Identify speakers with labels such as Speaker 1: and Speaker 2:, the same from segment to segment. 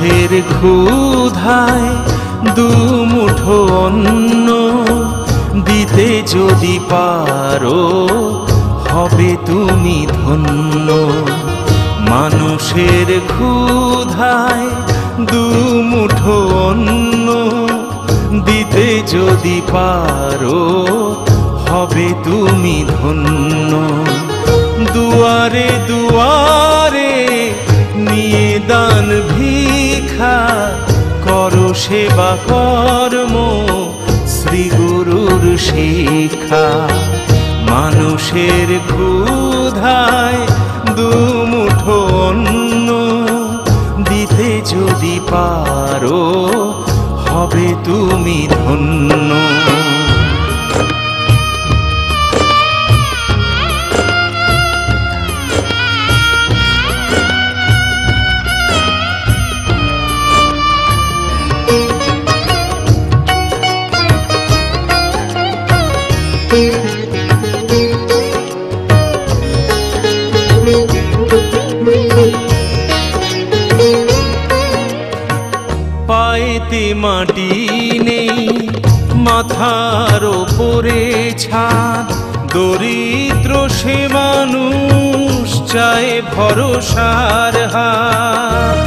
Speaker 1: মানুষের ক্ষুধায় দুমুঠো অন্ন দিতে যদি পারো, হবে তুমি ধন্য। মানুষের ক্ষুধায় দুমুঠো অন্ন দিতে যদি পারো, হবে তুমি ধন্য। দুয়ারে দুয়ারে নিয়ে দান করো সেবা কর্ম, শ্রী গুরুর শিক্ষা। মানুষের ক্ষুধায় দুমুঠো অন্ন দিতে যদি পারো, হবে তুমি ধন্য। পায়েতে মাটি নেই, মাথার ওপরে ছাদ। দরিদ্র সে মানুষ চায় ভরসার হাত।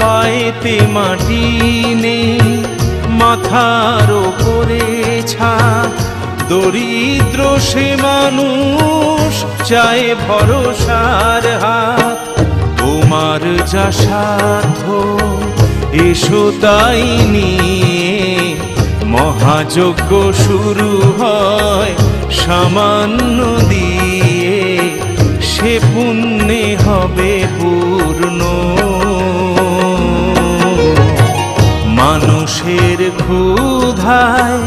Speaker 1: পায়েতে মাটি নেই, মাথার ওপরে ছাদ। দরিদ্র সে মানুষ চায় ভরসার হাত। তোমার যা সাধ্য, এসো তাই নিয়ে। মহাযজ্ঞ শুরু হয় সামান্য দিয়ে। সে পুণ্যে হবে পূর্ণ। মানুষের ক্ষুধায়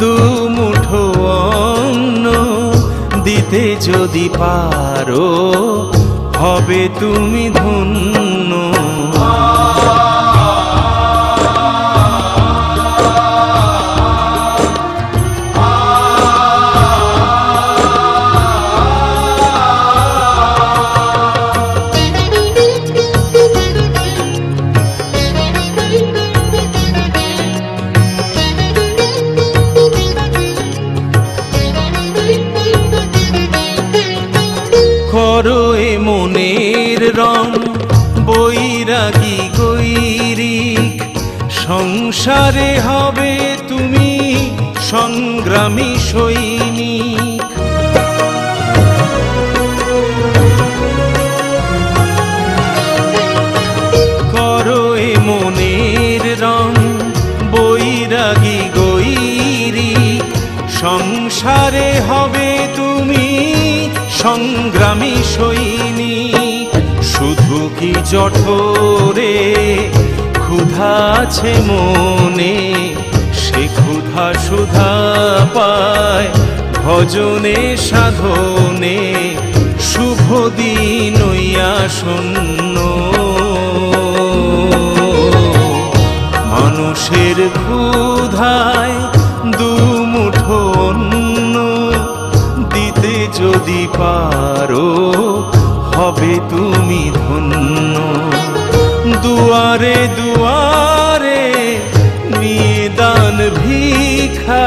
Speaker 1: দুমুঠো অন্ন দিতে যদি পারো হবে তুমি ধন্য। করো এ মনের রং বৈরাগী গৈরিক সংসারে হবে তুমি সংগ্রামী সৈনিক। সংগ্রামী সৈনিক শুধু কি জঠরে ক্ষুধা আছে মনে? সে ক্ষুধা সুধা পায় ভজনে, সাধনে। শুভ দিন আসন্ন। মানুষের ক্ষুধায় দুমুঠো যদি পারো, হবে তুমি ধন্য। দুয়ারে দুয়ারে নিয়ে দান ভিক্ষা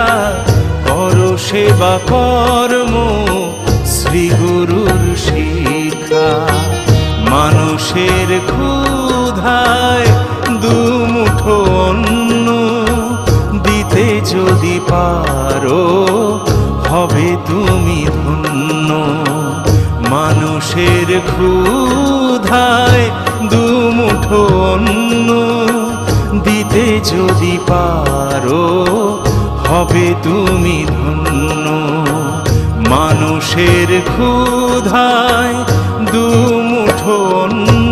Speaker 1: করো, সেবা কর্ম শ্রী গুরুর শিক্ষা। মানুষের ক্ষুধায় দুমুঠো অন্ন দিতে যদি পারো মানুষের ক্ষুধায় দুমুঠো অন্ন দিতে যদি পারো হবে তুমি ধন্য। মানুষের ক্ষুধায় দুমুঠো অন্ন